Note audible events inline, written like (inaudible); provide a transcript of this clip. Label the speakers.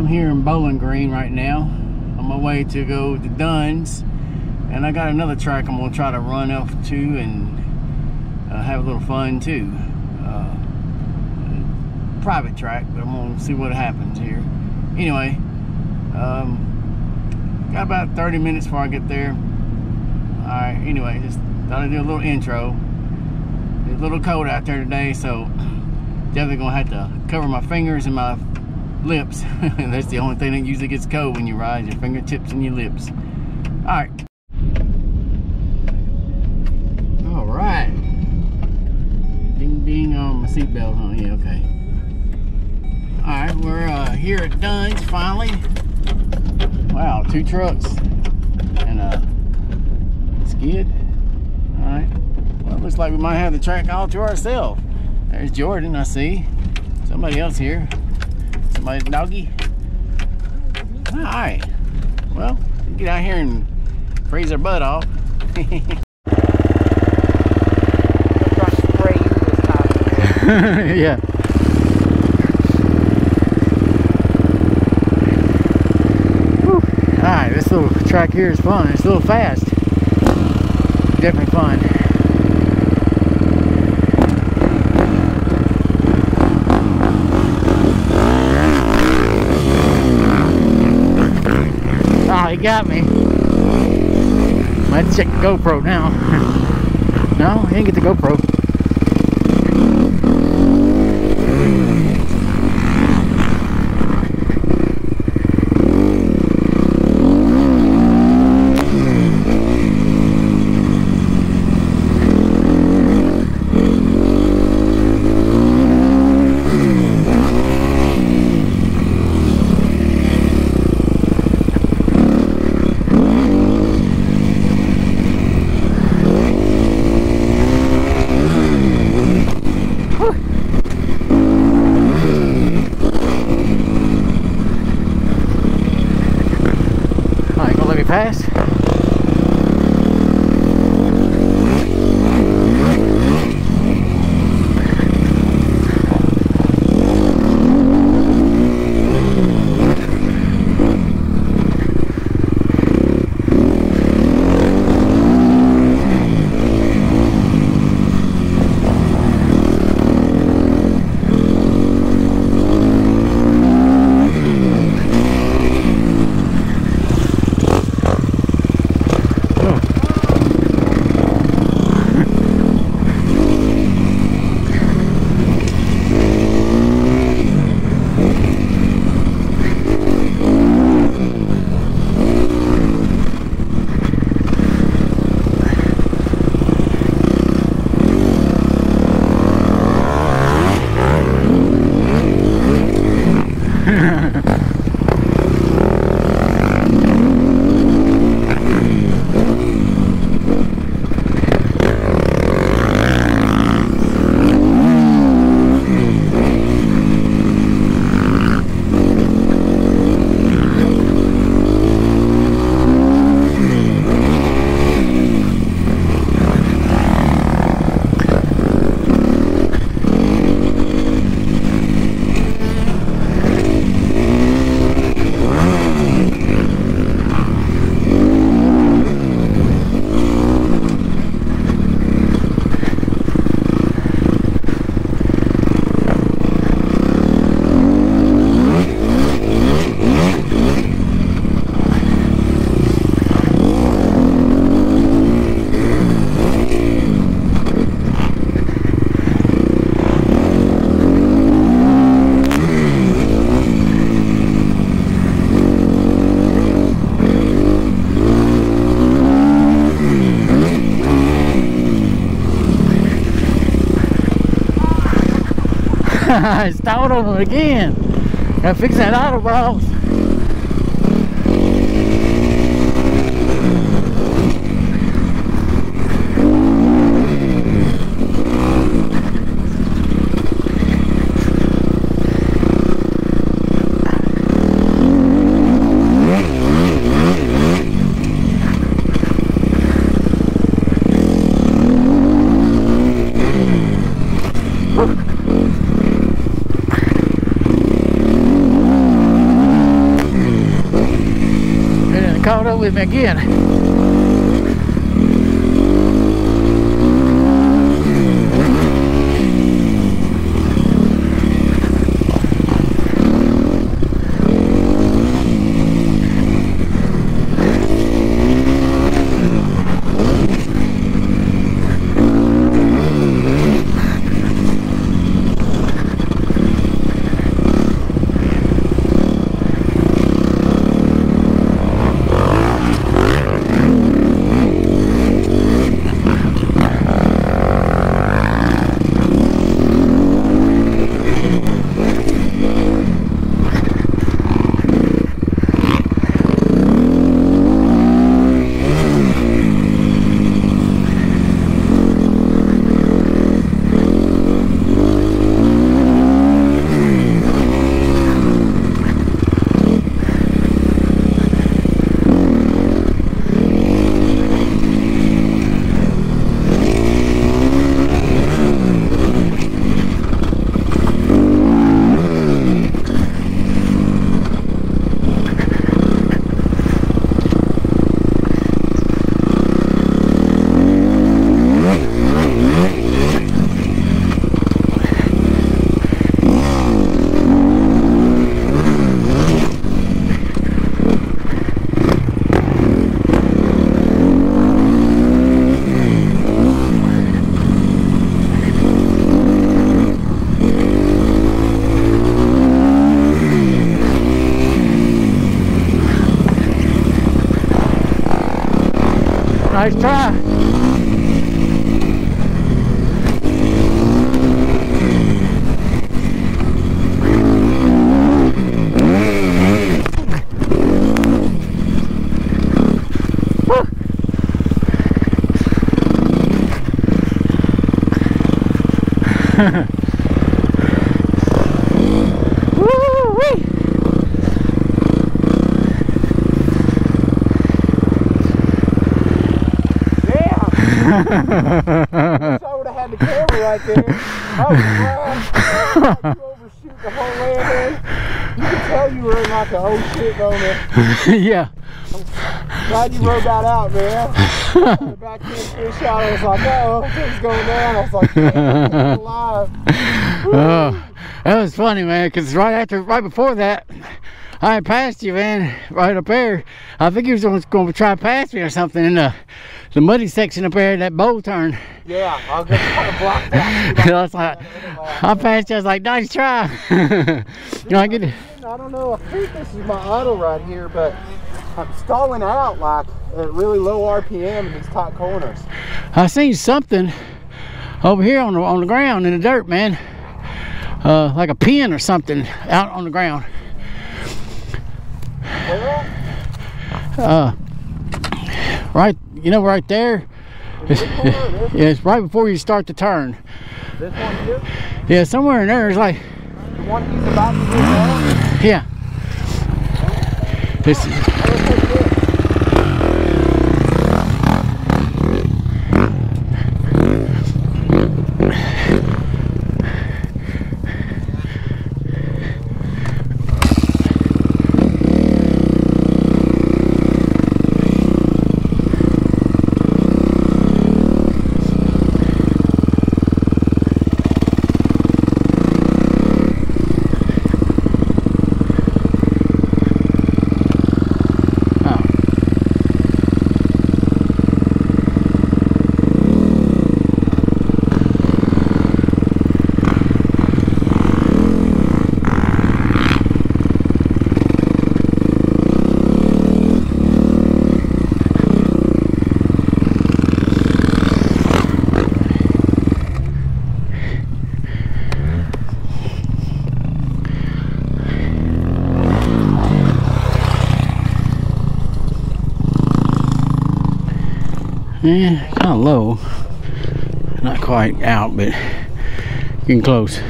Speaker 1: I'm here in Bowling Green right now. On my way to go to Dunn's. And I got another track I'm gonna try to run off to and uh, have a little fun too. Uh, private track, but I'm gonna see what happens here. Anyway, um, got about 30 minutes before I get there. All right, anyway, just thought I'd do a little intro. It's a little cold out there today, so definitely gonna have to cover my fingers and my lips. (laughs) That's the only thing that usually gets cold when you ride, your fingertips and your lips. All right. All right. Ding ding on my seatbelt, huh? Yeah, okay. All right, we're uh, here at Dunn's finally. Wow, two trucks and a skid. All right. Well, it looks like we might have the track all to ourselves. There's Jordan, I see. Somebody else here. Somebody's doggy. All right. Well, get out here and freeze our butt off. (laughs) yeah. All right, this little track here is fun. It's a little fast. Definitely fun. Oh, he got me. Might check the GoPro now. (laughs) no, he didn't get the GoPro. I stalled him again. Gotta fix that auto bros. Caught up with me again. Nice
Speaker 2: I would have had the camera right there. I was glad you overshoot the whole landing. You can tell you were in like a oh shit moment.
Speaker 1: yeah.
Speaker 2: Glad you rode that out, man. back end fish out, I was like, oh, things going down. I was like, yeah, alive. (laughs)
Speaker 1: Oh, that was funny, man, because right after, right before that, I passed you, man, right up there. I think he was going to try to pass me or something in the, the muddy section up there, that bowl turn.
Speaker 2: Yeah, I was going try to block (laughs) that.
Speaker 1: I was like, I passed you, I was like, nice try. (laughs) you know, I get
Speaker 2: I don't know, I think this is my auto right here, but I'm stalling out like at really low RPM in these tight corners.
Speaker 1: I seen something over here on the, on the ground in the dirt, man. Uh, like a pin or something out on the ground. Uh, right, you know, right there. It's, yeah, (laughs) it's right before you start to turn.
Speaker 2: This one here?
Speaker 1: Yeah, somewhere in there, it's like,
Speaker 2: The one he's about to on?
Speaker 1: yeah. This, Yeah, kind of low. Not quite out, but getting close.